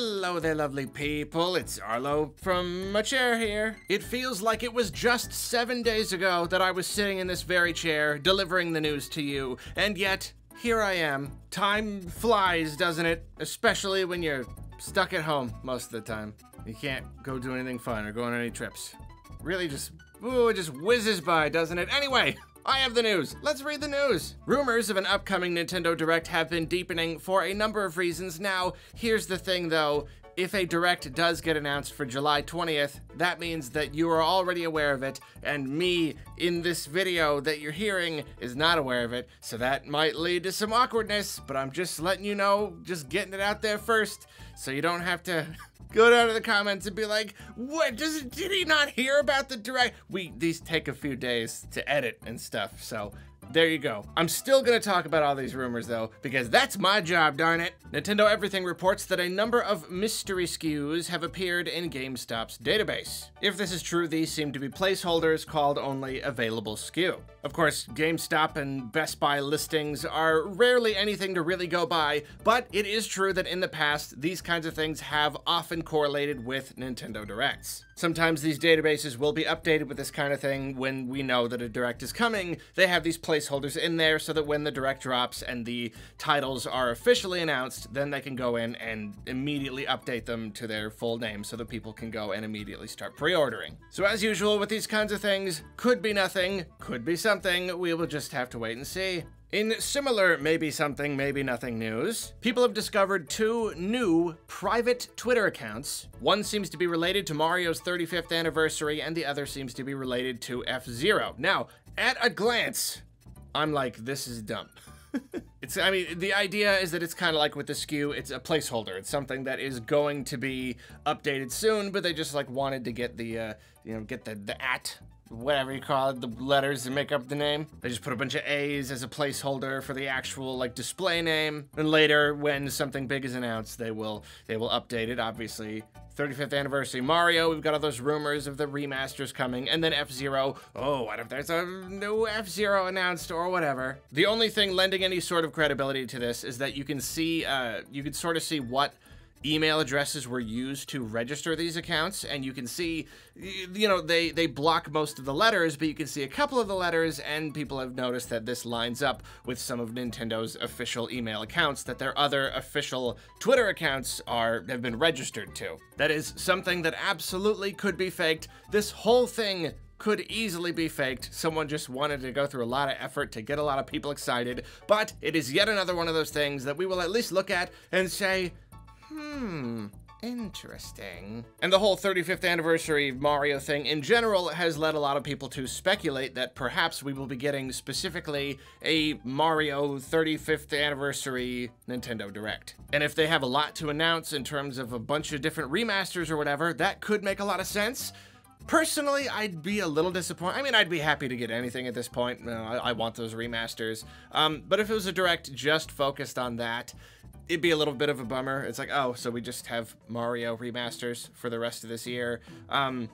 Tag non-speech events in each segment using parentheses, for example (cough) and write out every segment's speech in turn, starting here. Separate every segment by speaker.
Speaker 1: Hello there, lovely people. It's Arlo from a chair here. It feels like it was just seven days ago that I was sitting in this very chair delivering the news to you, and yet here I am. Time flies, doesn't it? Especially when you're stuck at home most of the time. You can't go do anything fun or go on any trips. Really just, ooh, it just whizzes by, doesn't it? Anyway, I have the news. Let's read the news. Rumors of an upcoming Nintendo Direct have been deepening for a number of reasons. Now, here's the thing though. If a Direct does get announced for July 20th, that means that you are already aware of it, and me in this video that you're hearing is not aware of it, so that might lead to some awkwardness, but I'm just letting you know, just getting it out there first, so you don't have to (laughs) go down to the comments and be like, what, does, did he not hear about the direct? We, these take a few days to edit and stuff, so there you go. I'm still gonna talk about all these rumors though, because that's my job, darn it. Nintendo Everything reports that a number of mystery SKUs have appeared in GameStop's database. If this is true, these seem to be placeholders called only available SKU. Of course, GameStop and Best Buy listings are rarely anything to really go by, but it is true that in the past, these kinds of things have often correlated with Nintendo Directs. Sometimes these databases will be updated with this kind of thing when we know that a Direct is coming. They have these placeholders in there so that when the Direct drops and the titles are officially announced, then they can go in and immediately update them to their full name so that people can go and immediately start pre-ordering. So as usual with these kinds of things, could be nothing, could be something, we will just have to wait and see. In similar maybe something, maybe nothing news, people have discovered two new private Twitter accounts. One seems to be related to Mario's 35th anniversary, and the other seems to be related to F-Zero. Now, at a glance, I'm like, this is dumb. (laughs) it's, I mean, the idea is that it's kind of like with the SKU, it's a placeholder. It's something that is going to be updated soon, but they just like wanted to get the, uh, you know, get the, the at whatever you call it, the letters that make up the name. They just put a bunch of A's as a placeholder for the actual like display name. And later, when something big is announced, they will they will update it. Obviously, 35th anniversary Mario. We've got all those rumors of the remasters coming, and then F Zero. Oh, what if there's a new F Zero announced or whatever? The only thing lending any sort of credibility to this is that you can see, uh, you can sort of see what email addresses were used to register these accounts and you can see you know they they block most of the letters but you can see a couple of the letters and people have noticed that this lines up with some of Nintendo's official email accounts that their other official Twitter accounts are have been registered to that is something that absolutely could be faked this whole thing could easily be faked. Someone just wanted to go through a lot of effort to get a lot of people excited, but it is yet another one of those things that we will at least look at and say, Hmm, interesting. And the whole 35th anniversary Mario thing in general has led a lot of people to speculate that perhaps we will be getting specifically a Mario 35th anniversary Nintendo Direct. And if they have a lot to announce in terms of a bunch of different remasters or whatever, that could make a lot of sense. Personally, I'd be a little disappointed. I mean, I'd be happy to get anything at this point. I, I want those remasters. Um, but if it was a direct just focused on that, it'd be a little bit of a bummer. It's like, oh, so we just have Mario remasters for the rest of this year. Um,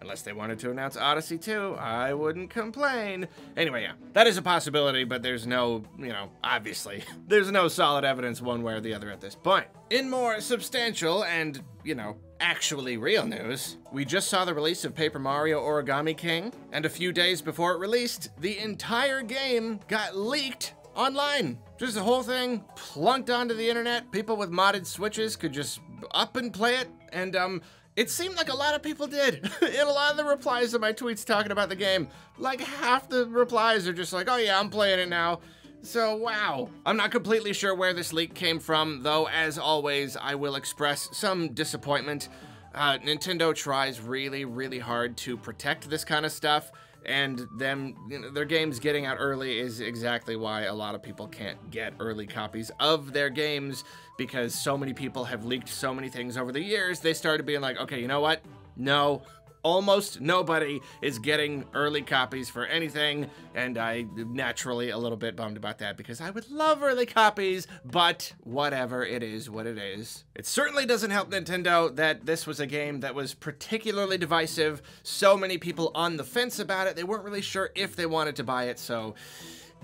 Speaker 1: unless they wanted to announce Odyssey 2, I wouldn't complain. Anyway, yeah, that is a possibility, but there's no, you know, obviously, (laughs) there's no solid evidence one way or the other at this point. In more substantial and, you know, actually real news, we just saw the release of Paper Mario Origami King, and a few days before it released, the entire game got leaked online. Just the whole thing plunked onto the internet. People with modded switches could just up and play it. And um, it seemed like a lot of people did. (laughs) In a lot of the replies to my tweets talking about the game, like half the replies are just like, oh yeah, I'm playing it now. So, wow. I'm not completely sure where this leak came from, though, as always, I will express some disappointment. Uh, Nintendo tries really, really hard to protect this kind of stuff and them you know, their games getting out early is exactly why a lot of people can't get early copies of their games because so many people have leaked so many things over the years they started being like okay you know what? No almost nobody is getting early copies for anything, and I naturally a little bit bummed about that because I would love early copies, but whatever, it is what it is. It certainly doesn't help Nintendo that this was a game that was particularly divisive, so many people on the fence about it, they weren't really sure if they wanted to buy it, so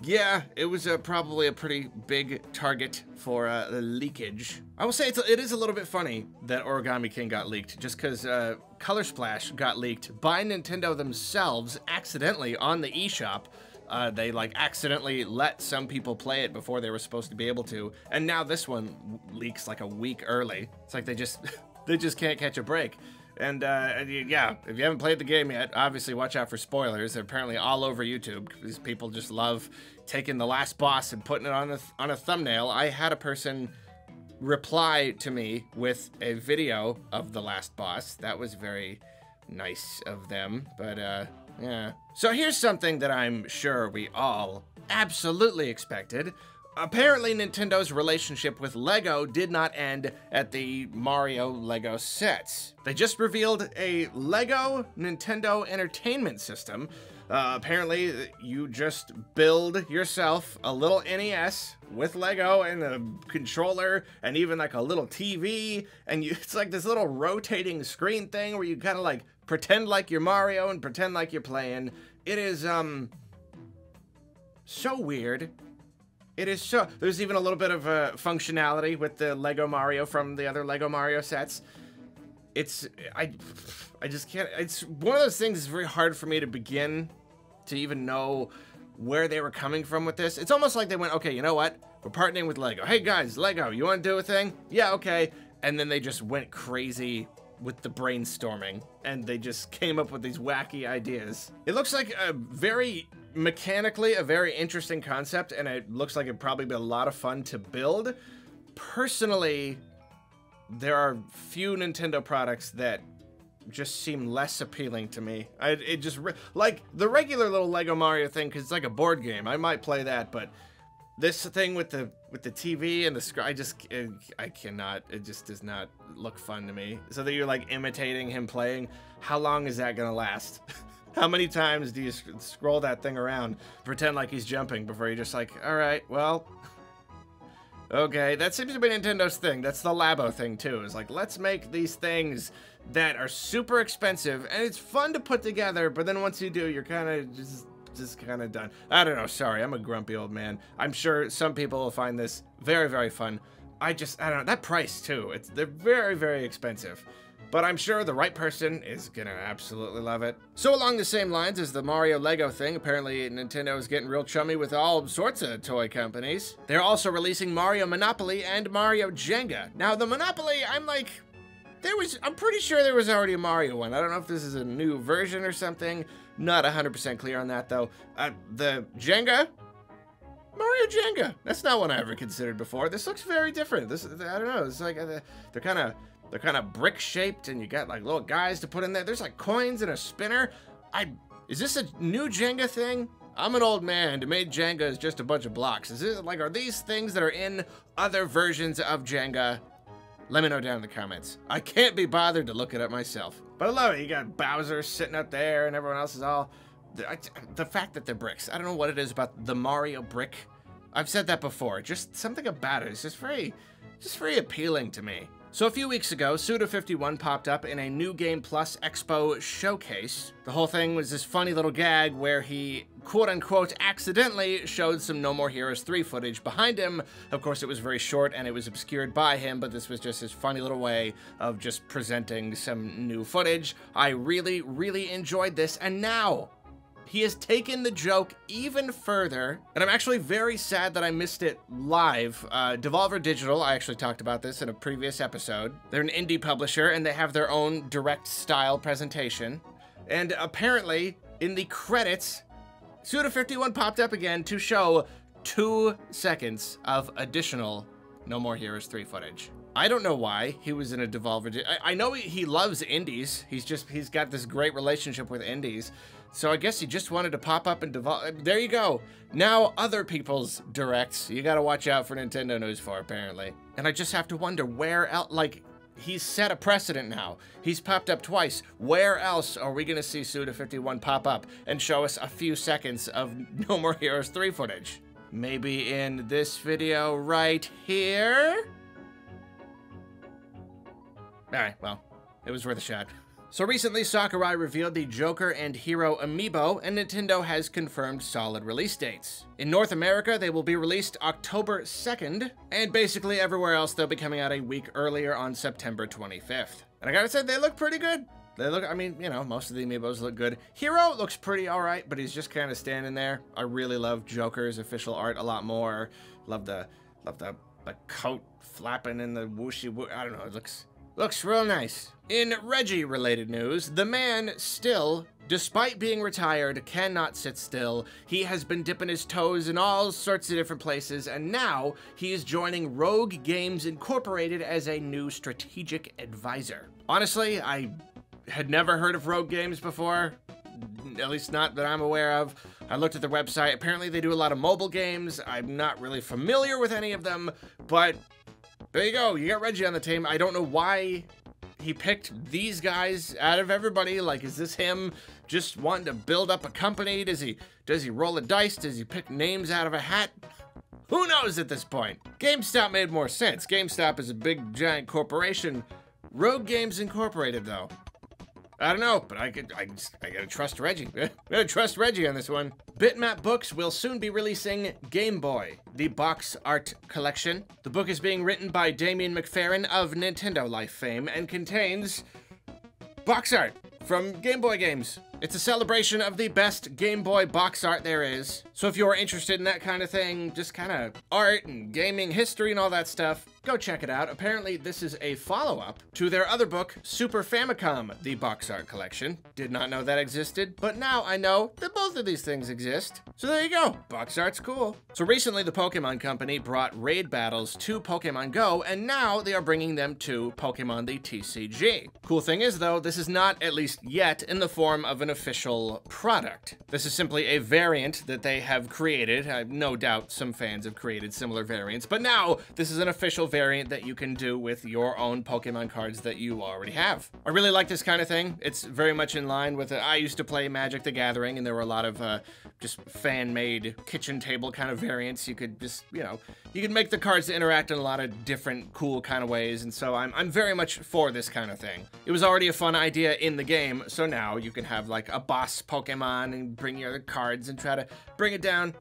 Speaker 1: Yeah, it was probably a pretty big target for uh, leakage. I will say it's, it is a little bit funny that Origami King got leaked, just because uh, Color Splash got leaked by Nintendo themselves accidentally on the eShop. Uh, they like accidentally let some people play it before they were supposed to be able to, and now this one leaks like a week early. It's like they just (laughs) they just can't catch a break. And uh, yeah, if you haven't played the game yet, obviously watch out for spoilers. They're apparently all over YouTube. These people just love taking the last boss and putting it on a on a thumbnail. I had a person reply to me with a video of the last boss. That was very nice of them, but uh, yeah. So here's something that I'm sure we all absolutely expected. Apparently, Nintendo's relationship with LEGO did not end at the Mario LEGO sets. They just revealed a LEGO Nintendo Entertainment System. Uh, apparently, you just build yourself a little NES with Lego and a controller and even like a little TV. And you, (laughs) it's like this little rotating screen thing where you kind of like pretend like you're Mario and pretend like you're playing. It is, um, so weird. It is so. There's even a little bit of uh, functionality with the Lego Mario from the other Lego Mario sets. It's I, I just can't. It's one of those things. It's very hard for me to begin to even know where they were coming from with this. It's almost like they went, okay, you know what? We're partnering with Lego. Hey guys, Lego, you want to do a thing? Yeah, okay. And then they just went crazy with the brainstorming and they just (laughs) came up with these wacky ideas. It looks like a very mechanically a very interesting concept and it looks like it'd probably be a lot of fun to build. Personally, there are few Nintendo products that just seem less appealing to me. I, it just like the regular little Lego Mario thing because it's like a board game. I might play that, but this thing with the with the TV and the screen, I just it, I cannot. It just does not look fun to me. So that you're like imitating him playing. How long is that gonna last? (laughs) How many times do you sc scroll that thing around, pretend like he's jumping before you're just like, all right, well, okay. That seems to be Nintendo's thing. That's the Labo thing too. Is like, let's make these things that are super expensive and it's fun to put together, but then once you do, you're kind of just just kind of done. I don't know. Sorry, I'm a grumpy old man. I'm sure some people will find this very, very fun. I just, I don't know. That price too. It's they're very, very expensive but I'm sure the right person is gonna absolutely love it. So along the same lines as the Mario Lego thing, apparently Nintendo is getting real chummy with all sorts of toy companies. They're also releasing Mario Monopoly and Mario Jenga. Now the Monopoly, I'm like, there was, I'm pretty sure there was already a Mario one. I don't know if this is a new version or something. Not 100% clear on that though. Uh, the Jenga, Mario Jenga. That's not one I ever considered before. This looks very different. This, I don't know. It's like uh, they're kind of they're kind of brick shaped and you got like little guys to put in there. There's like coins and a spinner. I Is this a new Jenga thing? I'm an old man. To me, Jenga is just a bunch of blocks. Is it like, are these things that are in other versions of Jenga? Let me know down in the comments. I can't be bothered to look it up myself. But I love it. You got Bowser sitting up there and everyone else is all... The, the fact that they're bricks. I don't know what it is about the Mario brick. I've said that before. Just something about it. It's just very, just very appealing to me. So a few weeks ago, Suda51 popped up in a New Game Plus Expo showcase. The whole thing was this funny little gag where he quote-unquote accidentally showed some No More Heroes 3 footage behind him. Of course, it was very short and it was obscured by him, but this was just his funny little way of just presenting some new footage. I really, really enjoyed this, and now he has taken the joke even further, and I'm actually very sad that I missed it live. Uh, Devolver Digital, I actually talked about this in a previous episode. They're an indie publisher, and they have their own direct style presentation. And apparently, in the credits, Suda51 popped up again to show two seconds of additional No More Heroes 3 footage. I don't know why he was in a Devolver. I, I know he, he loves indies. He's just, he's got this great relationship with indies. So I guess he just wanted to pop up and devolve. There you go. Now other people's directs. You got to watch out for Nintendo News for apparently. And I just have to wonder where else, like, he's set a precedent now. He's popped up twice. Where else are we to see Suda51 pop up and show us a few seconds of (laughs) No More Heroes 3 footage? Maybe in this video right here? Alright, well, it was worth a shot. So recently, Sakurai revealed the Joker and Hero amiibo, and Nintendo has confirmed solid release dates. In North America, they will be released October 2nd, and basically everywhere else, they'll be coming out a week earlier on September 25th. And I gotta say, they look pretty good. They look, I mean, you know, most of the amiibos look good. Hero looks pretty alright, but he's just kind of standing there. I really love Joker's official art a lot more. Love the, love the, the coat flapping in the whooshy, whoo I don't know, it looks, looks real nice. In Reggie-related news, the man still, despite being retired, cannot sit still. He has been dipping his toes in all sorts of different places, and now he is joining Rogue Games Incorporated as a new strategic advisor. Honestly, I had never heard of Rogue Games before, at least not that I'm aware of. I looked at their website. Apparently, they do a lot of mobile games. I'm not really familiar with any of them, but there you go. You got Reggie on the team. I don't know why he picked these guys out of everybody. Like, is this him just wanting to build up a company? Does he does he roll a dice? Does he pick names out of a hat? Who knows at this point? GameStop made more sense. GameStop is a big giant corporation. Rogue Games Incorporated, though. I don't know, but I could, I, I gotta trust Reggie. I (laughs) gotta trust Reggie on this one. Bitmap Books will soon be releasing Game Boy, the box art collection. The book is being written by Damien McFerran of Nintendo Life fame and contains box art from Game Boy games. It's a celebration of the best Game Boy box art there is. So if you're interested in that kind of thing, just kind of art and gaming history and all that stuff, Go check it out. Apparently, this is a follow-up to their other book, Super Famicom, the box art collection. Did not know that existed, but now I know that both of these things exist. So there you go. Box art's cool. So recently, the Pokemon Company brought raid battles to Pokemon Go, and now they are bringing them to Pokemon the TCG. Cool thing is, though, this is not, at least yet, in the form of an official product. This is simply a variant that they have created. I no doubt some fans have created similar variants, but now this is an official variant that you can do with your own Pokemon cards that you already have. I really like this kind of thing. It's very much in line with, it. I used to play Magic the Gathering and there were a lot of uh, just fan-made kitchen table kind of variants. You could just, you know, you could make the cards interact in a lot of different cool kind of ways. And so I'm, I'm very much for this kind of thing. It was already a fun idea in the game. So now you can have like a boss Pokemon and bring your cards and try to bring it down.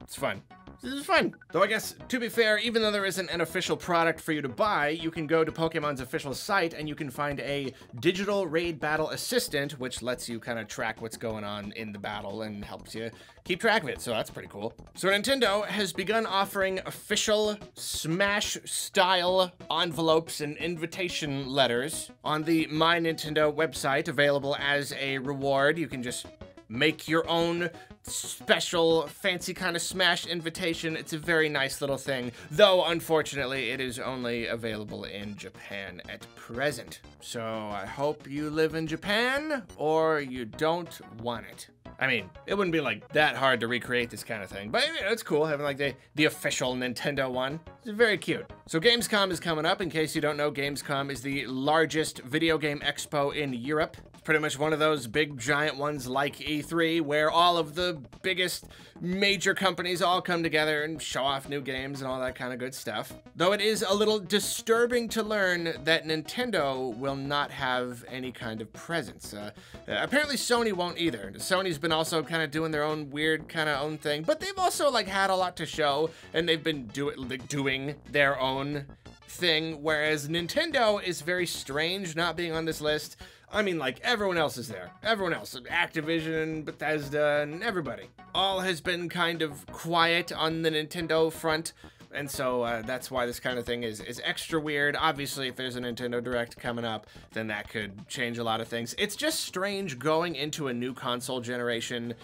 Speaker 1: It's fun. This is fun. Though I guess, to be fair, even though there isn't an official product for you to buy, you can go to Pokemon's official site and you can find a digital raid battle assistant, which lets you kind of track what's going on in the battle and helps you keep track of it. So that's pretty cool. So Nintendo has begun offering official Smash style envelopes and invitation letters on the My Nintendo website, available as a reward. You can just make your own special fancy kind of smash invitation it's a very nice little thing though unfortunately it is only available in japan at present so i hope you live in japan or you don't want it I mean, it wouldn't be like that hard to recreate this kind of thing, but you know, it's cool having like the, the official Nintendo one. It's very cute. So Gamescom is coming up. In case you don't know, Gamescom is the largest video game expo in Europe pretty much one of those big giant ones like E3 where all of the biggest major companies all come together and show off new games and all that kind of good stuff. Though it is a little disturbing to learn that Nintendo will not have any kind of presence. Uh, apparently Sony won't either. Sony's been also kind of doing their own weird kind of own thing, but they've also like had a lot to show and they've been do like, doing their own thing, whereas Nintendo is very strange not being on this list. I mean, like, everyone else is there. Everyone else. Activision, Bethesda, and everybody. All has been kind of quiet on the Nintendo front. And so uh, that's why this kind of thing is, is extra weird. Obviously, if there's a Nintendo Direct coming up, then that could change a lot of things. It's just strange going into a new console generation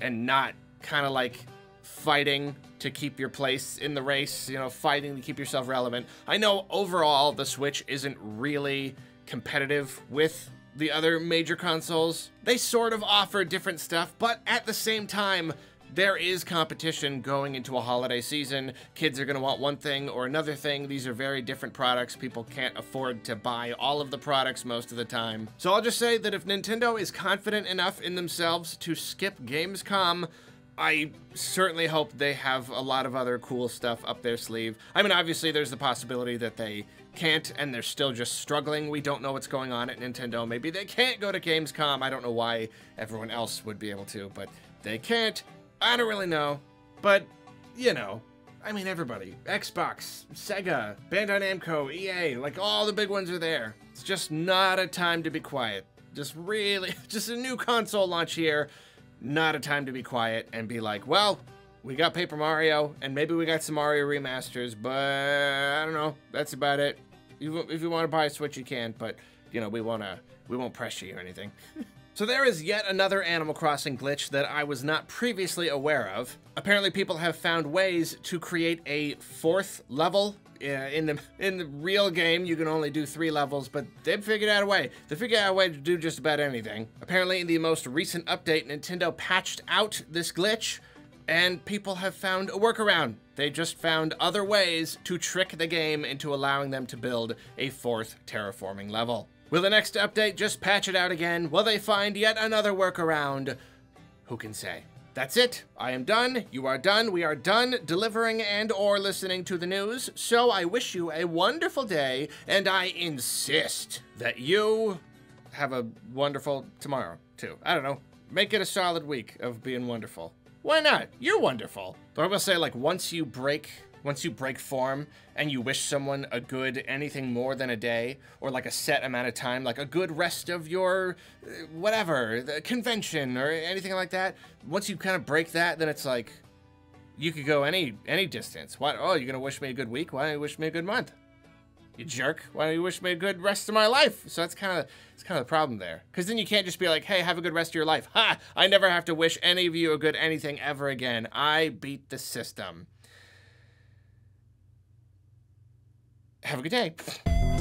Speaker 1: and not kind of like fighting to keep your place in the race, you know, fighting to keep yourself relevant. I know overall the Switch isn't really competitive with the other major consoles. They sort of offer different stuff, but at the same time, there is competition going into a holiday season. Kids are going to want one thing or another thing. These are very different products. People can't afford to buy all of the products most of the time. So I'll just say that if Nintendo is confident enough in themselves to skip Gamescom, I certainly hope they have a lot of other cool stuff up their sleeve. I mean, obviously, there's the possibility that they can't and they're still just struggling. We don't know what's going on at Nintendo. Maybe they can't go to Gamescom. I don't know why everyone else would be able to, but they can't. I don't really know. But, you know, I mean, everybody. Xbox, Sega, Bandai Namco, EA, like all the big ones are there. It's just not a time to be quiet. Just really, (laughs) just a new console launch here. Not a time to be quiet and be like, well, we got Paper Mario, and maybe we got some Mario remasters, but I don't know. That's about it. If you want to buy a Switch, you can, but you know we wanna we won't pressure you or anything. (laughs) so there is yet another Animal Crossing glitch that I was not previously aware of. Apparently, people have found ways to create a fourth level Yeah, in the in the real game, you can only do three levels, but they've figured out a way. They figured out a way to do just about anything. Apparently, in the most recent update, Nintendo patched out this glitch, and people have found a workaround. They just found other ways to trick the game into allowing them to build a fourth terraforming level. Will the next update just patch it out again? Will they find yet another workaround? Who can say? That's it. I am done. You are done. We are done delivering and or listening to the news. So I wish you a wonderful day, and I insist that you have a wonderful tomorrow, too. I don't know. Make it a solid week of being wonderful. Why not? You're wonderful. But I will say, like, once you break once you break form and you wish someone a good anything more than a day or like a set amount of time like a good rest of your uh, whatever the convention or anything like that once you kind of break that then it's like you could go any any distance what oh you're gonna wish me a good week why don't you wish me a good month you jerk. Why don't you wish me a good rest of my life? So that's kind of it's kind of the problem there. Because then you can't just be like, hey, have a good rest of your life. Ha! I never have to wish any of you a good anything ever again. I beat the system. Have a good day.